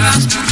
atrás.